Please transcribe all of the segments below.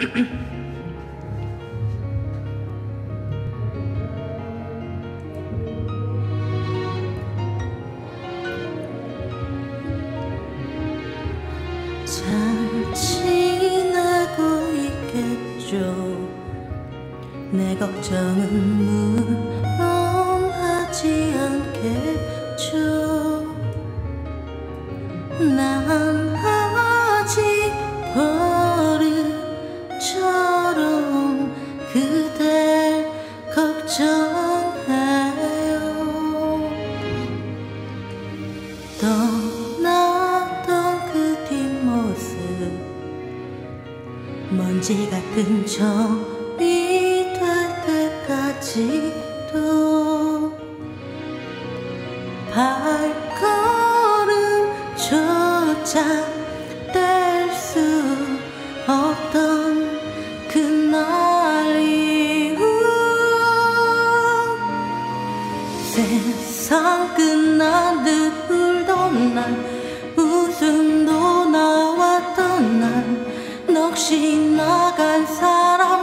잘 지내고 있겠죠. 내 걱정은 물론 하지 않겠죠. 난 먼지 같은 점이 될 때까지도 발걸음조차 뗄 수 없던 그날 이후 세상 끝난 듯 울던 날 웃음도 나왔던 날 넋이 나간 사람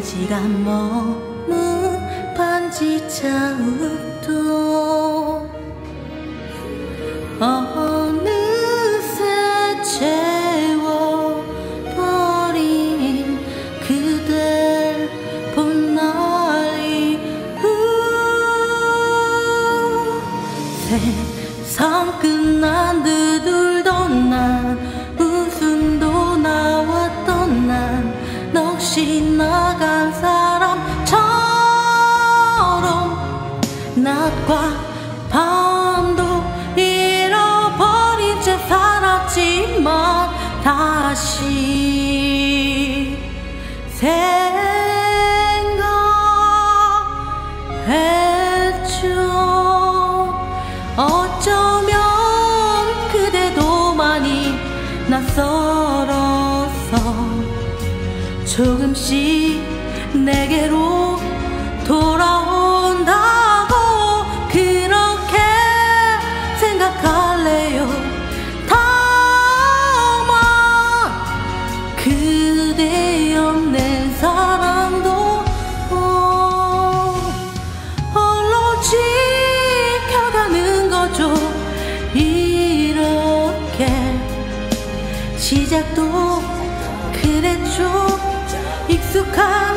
오랜 시간 머문 반지 자욱도 낮과 밤도 잃어버린 채 살았지만 다시 생각했죠. 어쩌면 그대도 많이 낯설어서 조금씩 내게로 그대 없는 사랑도 홀로 지켜가는 거죠. 이렇게 시작도 그랬죠 익숙한